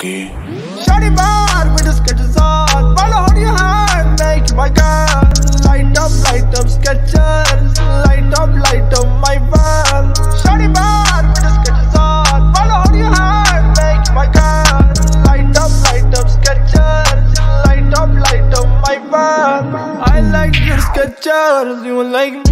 Shawty bad with the Skechers on. Follow hold your hand, make you my girl. Light up, light up Skechers. Light up, light up my van. Shawty bad with the Skechers on. Follow hold your hand, make you my girl. Light up, light up Skechers. Light up, light up my van. I like your Skechers. You like me.